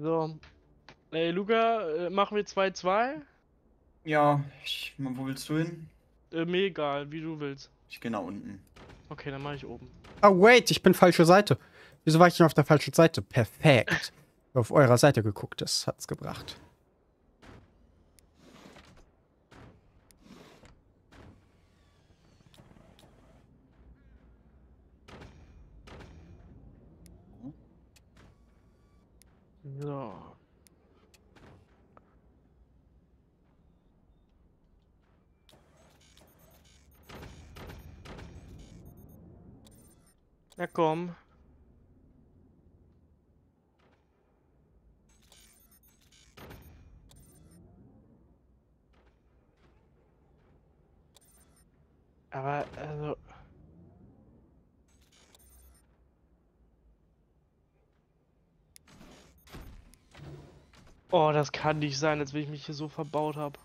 So. Ey, Luca, äh, machen wir 2-2? Ja, ich, wo willst du hin? Äh, mir egal, wie du willst. Ich gehe nach unten. Okay, dann mache ich oben. Oh, wait, ich bin falsche Seite. Wieso war ich denn auf der falschen Seite? Perfekt. auf eurer Seite geguckt, das hat's gebracht. So. Na komm. Aber, also... Oh, das kann nicht sein, als wenn ich mich hier so verbaut habe.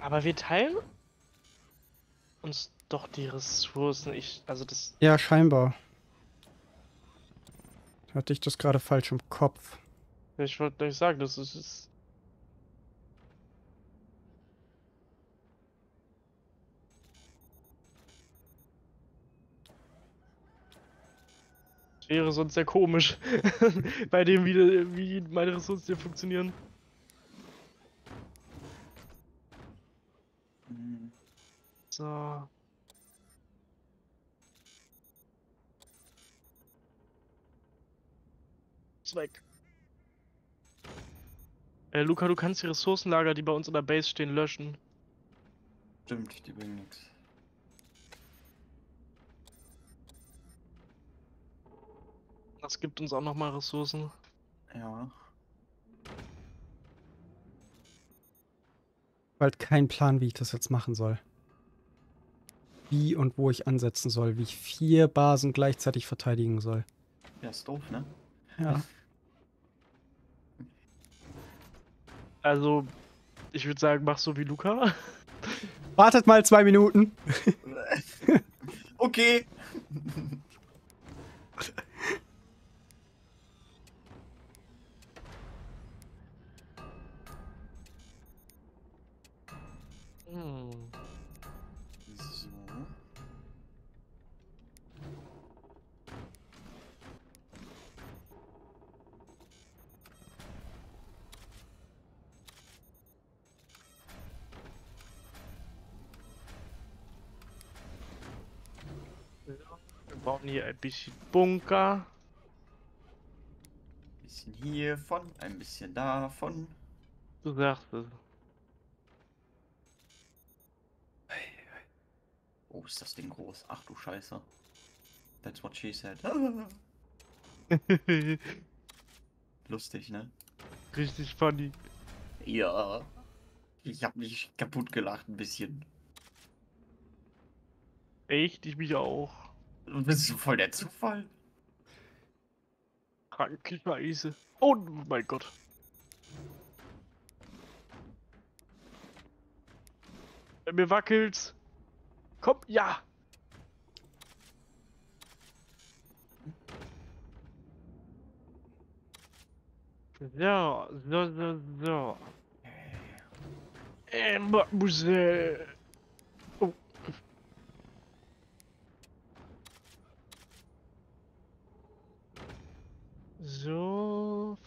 Aber wir teilen uns doch die Ressourcen. Ich, also das. Ja, scheinbar. Hatte ich das gerade falsch im Kopf. Ich wollte euch sagen, das ist. ist wäre sonst sehr komisch, bei dem, wie, wie meine Ressourcen hier funktionieren. So. Weg. Äh, Luca, du kannst die Ressourcenlager, die bei uns in der Base stehen, löschen. Stimmt, die bringen nichts. Das gibt uns auch nochmal Ressourcen. Ja. Bald kein Plan, wie ich das jetzt machen soll. Wie und wo ich ansetzen soll, wie ich vier Basen gleichzeitig verteidigen soll. Ja, ist doof, ne? Ja. Also, ich würde sagen, mach so wie Luca. Wartet mal zwei Minuten. okay. Wir brauchen hier ein bisschen Bunker. Bisschen hiervon, ein bisschen davon. Du sagst es. Oh, ist das Ding groß. Ach du Scheiße. That's what she said. Lustig, ne? Richtig funny. Ja. Ich hab mich kaputt gelacht ein bisschen. Echt? Ich mich auch. Du bist so voll der Zufall. Kranke Scheiße. Oh mein Gott. Mir wackelt's. Komm, ja. So, so, so, so. Äh, mu- muss, äh, oh. So,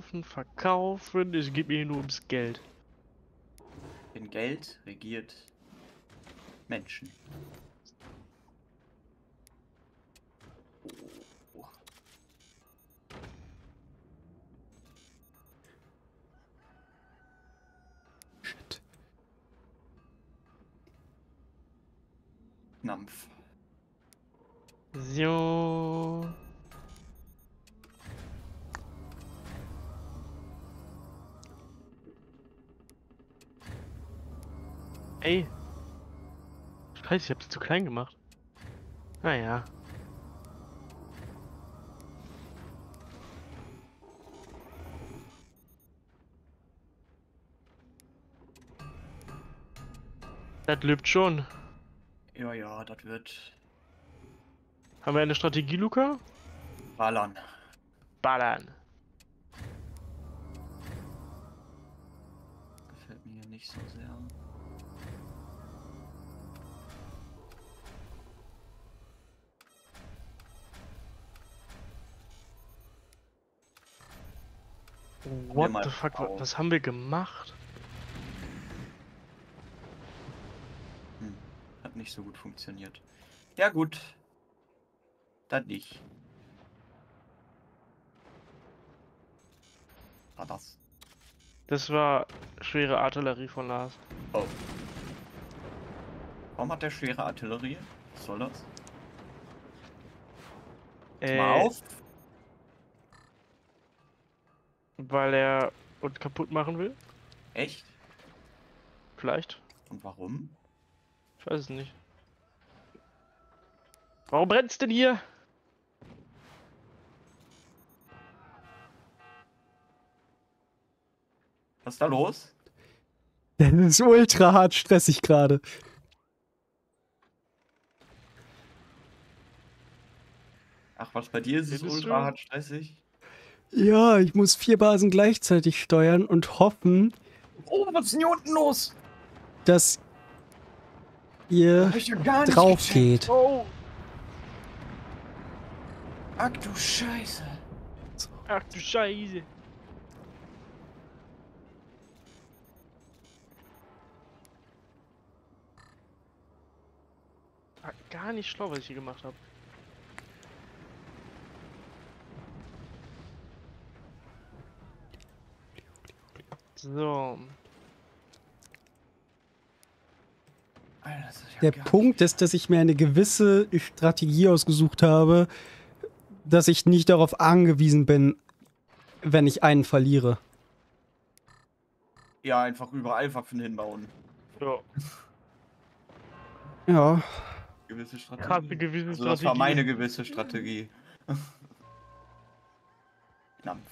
verkaufen, verkaufen. Es geht mir nur ums Geld. Denn Geld regiert Menschen. Ey. Scheiße, ich hab sie zu klein gemacht. Naja. Das lebt schon. Ja, ja, das wird Haben wir eine Strategie, Luca? ballern. Ballern. Gefällt mir nicht so sehr. What the fuck, auf. was haben wir gemacht? Hm. Hat nicht so gut funktioniert. Ja, gut. Dann nicht. War das? Das war schwere Artillerie von Lars. Oh. Warum hat der schwere Artillerie? Was soll das? Äh, Mal auf. Weil er uns kaputt machen will? Echt? Vielleicht? Und warum? Ich weiß es nicht. Warum brennt's denn hier? Was ist da los? Das ist ultra hart stressig gerade. Ach, was bei dir ist es Findest ultra du? hart stressig? Ja, ich muss vier Basen gleichzeitig steuern und hoffen, Oh, was ist denn hier unten los? dass ihr ja drauf gecheckt. geht. Oh! Ach du Scheiße. Ach du Scheiße. War gar nicht schlau, was ich hier gemacht habe. So. Alter, das ist ja Der Punkt ist, dass ich mir eine gewisse Strategie ausgesucht habe, dass ich nicht darauf angewiesen bin, wenn ich einen verliere. Ja, einfach überall Waffen hinbauen. Ja. Ja, Gewisse Strategie. Gewisse also das war Strategie. meine gewisse Strategie. Knampf.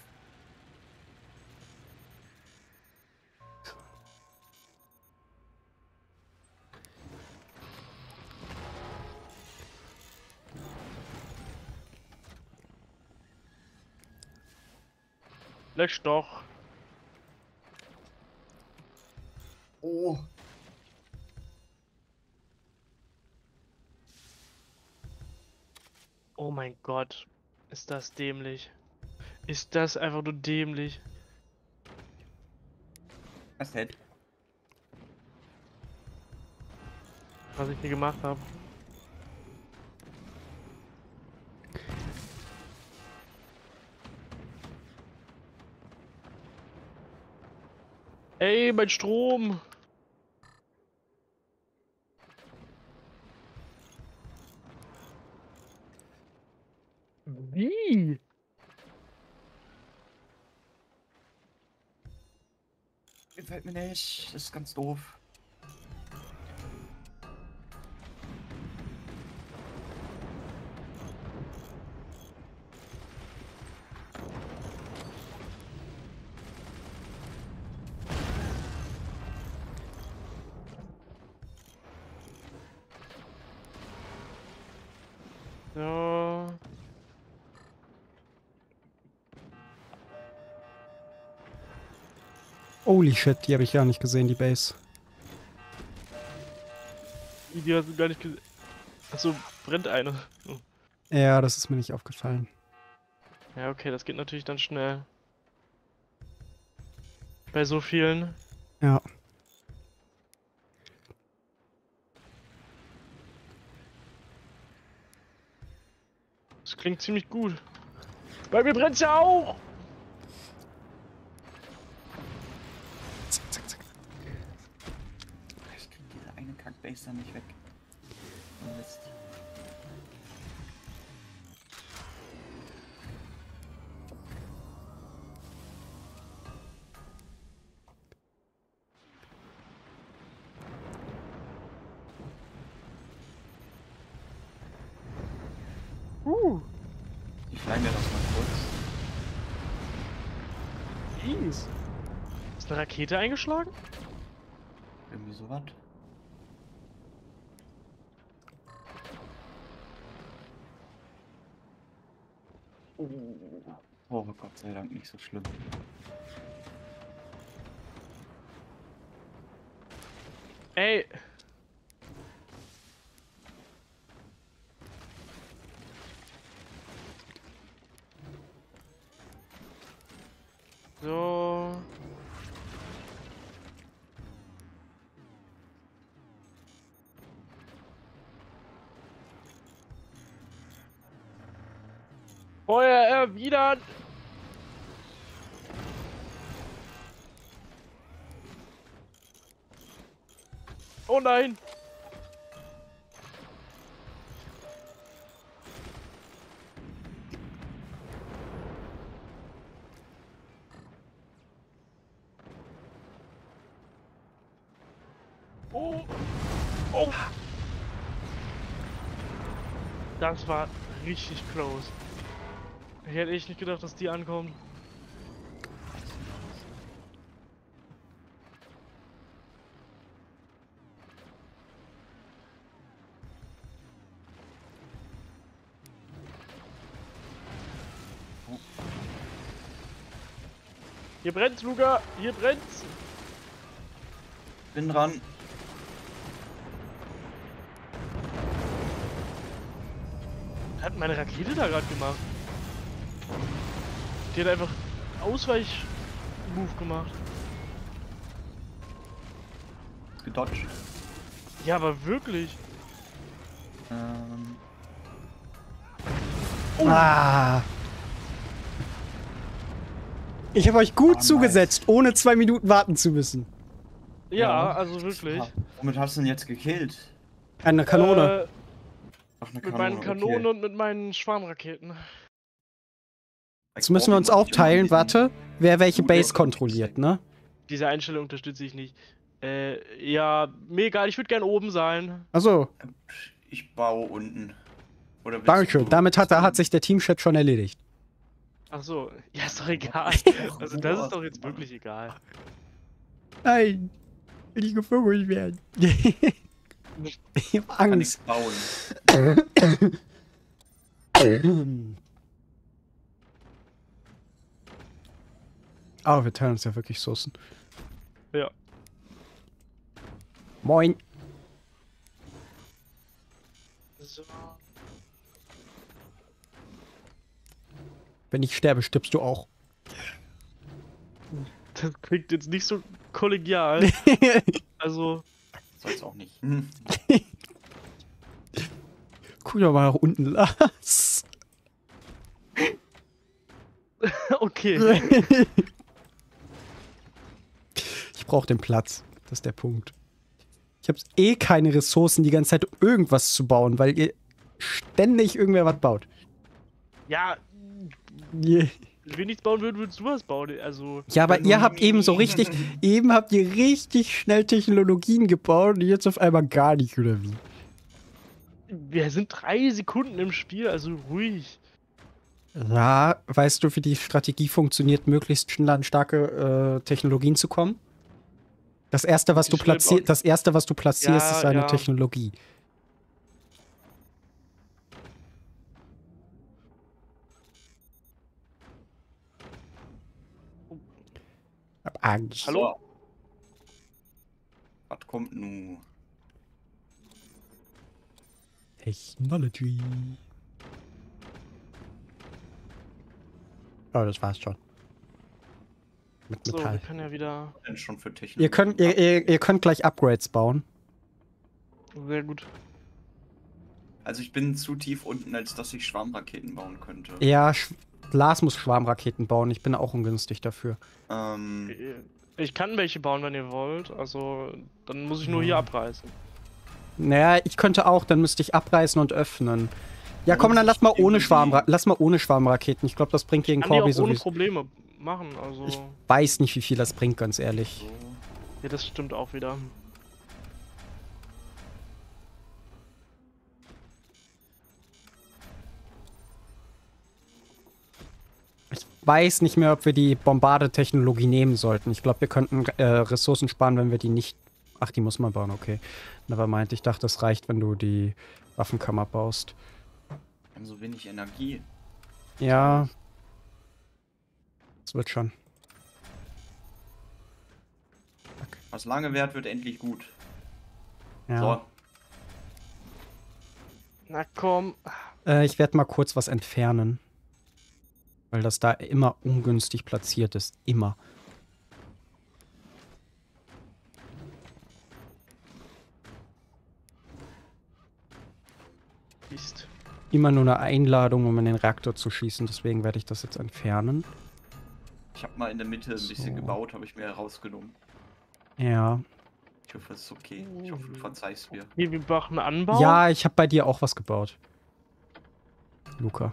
Lösch doch. Oh. Oh mein Gott. Ist das dämlich. Ist das einfach nur dämlich. Was denn? Was ich hier gemacht habe. Ey, mein Strom! Wie? Gefällt mir nicht. Das ist ganz doof. Holy shit, die habe ich gar nicht gesehen, die Base. Die hast du gar nicht gesehen. Achso, brennt eine. Oh. Ja, das ist mir nicht aufgefallen. Ja, okay, das geht natürlich dann schnell. Bei so vielen. Ja. Das klingt ziemlich gut. Bei mir brennt's ja auch! Eine Kackbase da nicht weg. Mist. Uh, Ich schneide mir das mal kurz. Ease. Ist eine Rakete eingeschlagen? Irgendwie sowas. Oh Gott sei Dank nicht so schlimm. Ey! So. Feuer erwidern! Oh nein! Oh! Oh! Das war richtig close. Ich hätte echt nicht gedacht, dass die ankommt. Hier brennt's, Luca! Hier brennt's! Bin dran. Was hat meine Rakete da gerade gemacht? Die hat einfach Ausweich-Move gemacht. Gedodged. Ja, aber wirklich. Ähm, Ah. Ich habe euch gut nice. zugesetzt, ohne zwei Minuten warten zu müssen. Ja, Ja. also wirklich. ah, womit hast du denn jetzt gekillt? Eine Kanone. Äh, Ach, eine mit meinen Kanonen okay. und mit meinen Schwarmraketen. Jetzt müssen wir uns aufteilen, warte, wer welche Base kontrolliert, ne? Diese Einstellung unterstütze ich nicht. Äh, ja, mir egal, ich würde gern oben sein. Achso, Ich baue unten. Du- Damit hat, hat sich der Teamchat schon erledigt. Ach so, ja, ist doch egal. Also, das ist doch jetzt wirklich egal. Nein, will ich gevogelt werden. ich hab Kann Angst. ich bauen. Aber wir teilen uns ja wirklich Soßen. Ja. Moin. So. Wenn ich sterbe, stirbst du auch. Das klingt jetzt nicht so kollegial. Also, Soll's auch nicht. Hm. Guck doch mal nach unten, Lars. okay. ich brauche den Platz. Das ist der Punkt. Ich habe eh keine Ressourcen, die ganze Zeit irgendwas zu bauen, weil ihr ständig irgendwer was baut. Ja. Wenn wir nichts bauen würden, würdest du was bauen. Also, Ja, aber ihr habt eben so richtig, eben habt ihr richtig schnell Technologien gebaut und jetzt auf einmal gar nicht, oder wie? wir sind drei Sekunden im Spiel, also ruhig. Ja, weißt du, wie die Strategie funktioniert, möglichst schnell an starke äh, Technologien zu kommen? Das erste, was du bauen- das erste, was du platzierst, Ja, ist eine ja. Technologie. Hab Angst. Hallo? Was kommt nu? Technology. Oh, das war's schon. Mit So, wir Metall. können ja wieder. Denn schon für Technik. Ihr könnt, ihr, ihr, ihr könnt gleich Upgrades bauen. Sehr gut. Also ich bin zu tief unten, als dass ich Schwarmraketen bauen könnte. Ja, Lars muss Schwarmraketen bauen. Ich bin auch ungünstig dafür. Ähm, Ich kann welche bauen, wenn ihr wollt. Also, dann muss ich nur hier abreißen. Naja, ich könnte auch, dann müsste ich abreißen und öffnen. Ja, komm, dann lass mal ohne Schwarmra lass mal ohne Schwarmraketen. Ich glaube, das bringt gegen Kann Corby auch ohne. Probleme machen. Also, Ich weiß nicht, wie viel das bringt, ganz ehrlich. so. ja, das stimmt auch wieder. Weiß nicht mehr, ob wir die Bombardetechnologie nehmen sollten. Ich glaube, wir könnten äh, Ressourcen sparen, wenn wir die nicht. Ach, die muss man bauen, okay. Aber meint, ich dachte, das reicht, wenn du die Waffenkammer baust. Wir haben so wenig Energie. Ja. Das wird schon. Was lange währt, wird endlich gut. Ja. So. Na komm. Äh, ich werde mal kurz was entfernen. Weil das da immer ungünstig platziert ist. Immer. Mist. Immer nur eine Einladung, um in den Reaktor zu schießen. Deswegen werde ich das jetzt entfernen. Ich habe mal in der Mitte ein bisschen So. gebaut, habe ich mir rausgenommen. Ja. Ich hoffe, es ist okay. Ich hoffe, du verzeihst mir. Hier, wir machen Anbau. Ja, ich habe bei dir auch was gebaut. Luca.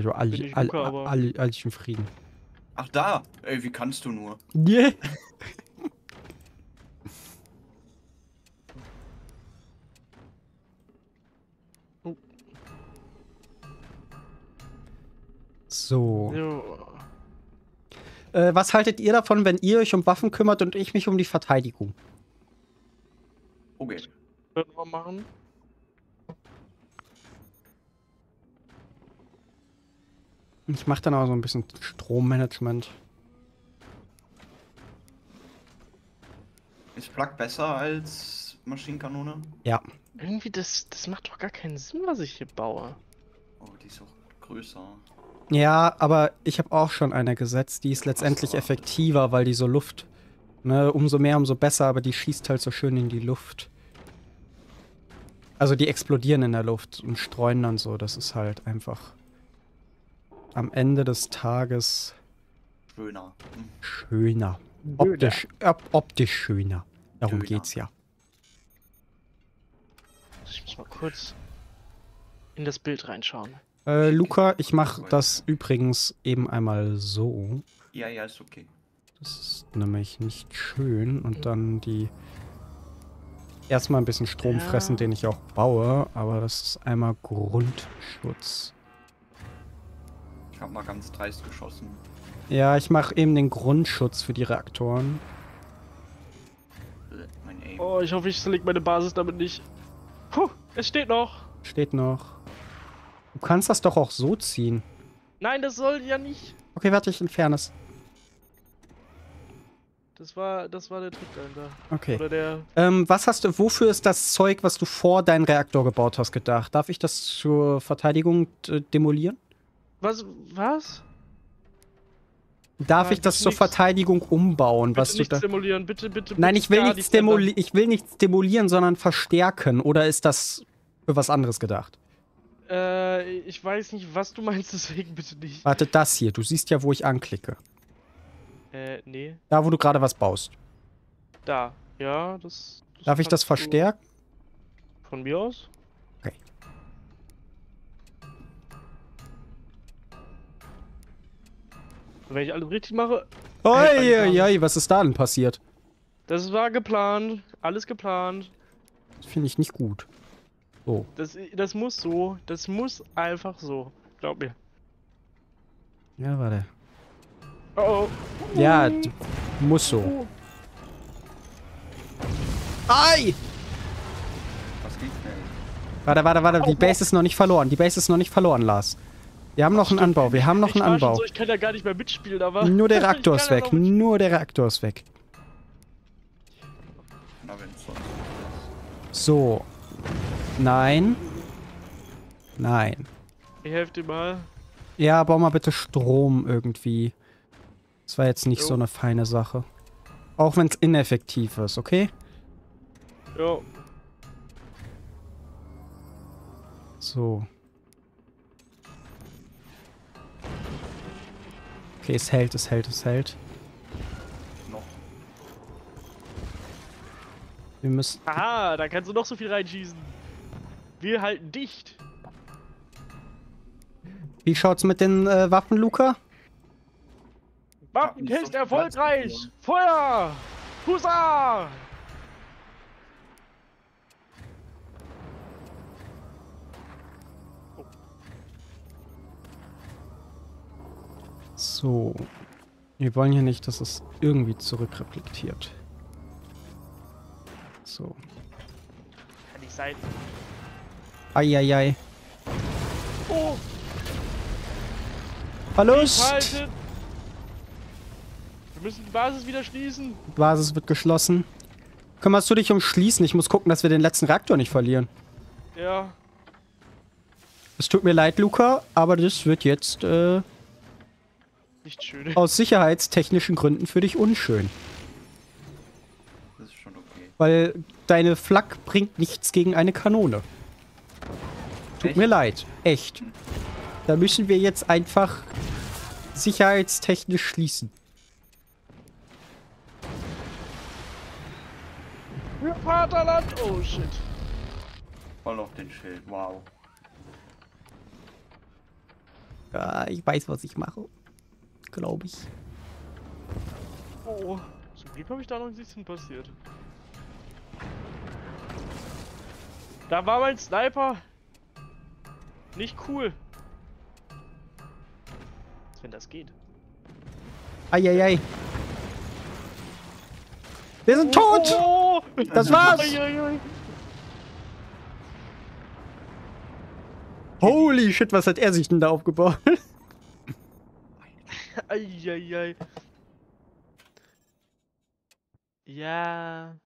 Also Bin alle, ich alle, Luca, aber- alle, Frieden. Ach da! Ey, wie kannst du nur? Yeah. Oh. So. So. Äh, was haltet ihr davon, wenn ihr euch um Waffen kümmert und ich mich um die Verteidigung? Okay. Können wir machen. Ich mache dann auch so ein bisschen Strommanagement. Ist Plug besser als Maschinenkanone? Ja. Irgendwie, das, das macht doch gar keinen Sinn, was ich hier baue. Oh, die ist auch größer. Ja, aber ich habe auch schon eine gesetzt, die ist letztendlich so. effektiver, weil die so Luft. Ne, umso mehr, umso besser, aber die schießt halt so schön in die Luft. Also die explodieren in der Luft und streuen dann so. Das ist halt einfach am Ende des Tages Schöner. Hm. schöner. Optisch, op optisch schöner. Darum Döner. geht's ja. Ich muss mal kurz in das Bild reinschauen. Äh, Luca, ich mache das übrigens eben einmal so. Ja, ja, ist okay. Das ist nämlich nicht schön. Und dann die. Erstmal ein bisschen Strom Ja. fressen, den ich auch baue. Aber das ist einmal Grundschutz. Ich habe mal ganz dreist geschossen. Ja, ich mache eben den Grundschutz für die Reaktoren. Oh, ich hoffe, ich leg meine Basis damit nicht. Puh, es steht noch. Steht noch. Du kannst das doch auch so ziehen. Nein, das soll ja nicht. Okay, warte, ich entferne es. Das war, das war der Trick dahinter. Okay. Oder der. Ähm, was hast du, wofür ist das Zeug, was du vor deinen Reaktor gebaut hast, gedacht? Darf ich das zur Verteidigung äh, demolieren? Was? Was? Darf Nein, ich das zur nix. Verteidigung umbauen, Bitte was du nichts da. demolieren, bitte, bitte. Nein, bitte ich will nichts. Ich will nichts demolieren, sondern verstärken. Oder ist das für was anderes gedacht? Äh, ich weiß nicht, was du meinst, deswegen bitte nicht. Warte, das hier. Du siehst ja, wo ich anklicke. Äh, nee. Da, wo du gerade was baust. Da. Ja, das. Darf ich das du- verstärken? Von mir aus? Wenn ich alles richtig mache. Oi, Hey, oi, oi, was ist da denn passiert? Das war geplant. Alles geplant. Das finde ich nicht gut. So. Das, das muss so. Das muss einfach so. Glaub mir. Ja, warte. Oh, oh. Ja, muss so. Ei! Was geht schnell? Warte, warte, warte. Die Base ist noch nicht verloren. Die Base ist noch nicht verloren, Lars. Wir haben noch einen Anbau. Wir haben noch ich einen Anbau. So, ich kann ja gar nicht mehr mitspielen, aber. Nur der Reaktor ist weg. Nur der Reaktor ist weg. Na, sonst. So. Nein. Nein. Ich helfe dir mal. Ja, bau mal bitte Strom irgendwie. Das war jetzt nicht Jo. so eine feine Sache. Auch wenn es ineffektiv ist, okay? Jo. So. Okay, es hält, es hält, es hält. Noch. Wir müssen. Aha, da kannst du noch so viel reinschießen. Wir halten dicht. Wie schaut's mit den äh, Waffen, Luca? Waffentest erfolgreich. Feuer! Husa! So. Wir wollen hier nicht, dass es irgendwie zurückreflektiert. So. Kann nicht sein. Eieiei. Oh! Verlust! Wir müssen die Basis wieder schließen. Die Basis wird geschlossen. Kümmerst du dich um Schließen? Ich muss gucken, dass wir den letzten Reaktor nicht verlieren. Ja. Es tut mir leid, Luca, aber das wird jetzt äh, Nicht schön. aus sicherheitstechnischen Gründen für dich unschön. Das ist schon okay. Weil deine Flak bringt nichts gegen eine Kanone. Tut Echt? mir leid. Echt. Da müssen wir jetzt einfach sicherheitstechnisch schließen. Für Vaterland! Oh shit. Voll auf den Schild. Wow. Ja, ich weiß, was ich mache. Glaube ich. Oh. Zum Glück habe ich da noch nichts hin passiert. Da war mein Sniper. Nicht cool. Wenn das geht. Eieiei. Wir sind tot! Oh, Das war's! Eieiei. Holy shit, was hat er sich denn da aufgebaut? Eieiei. Ja.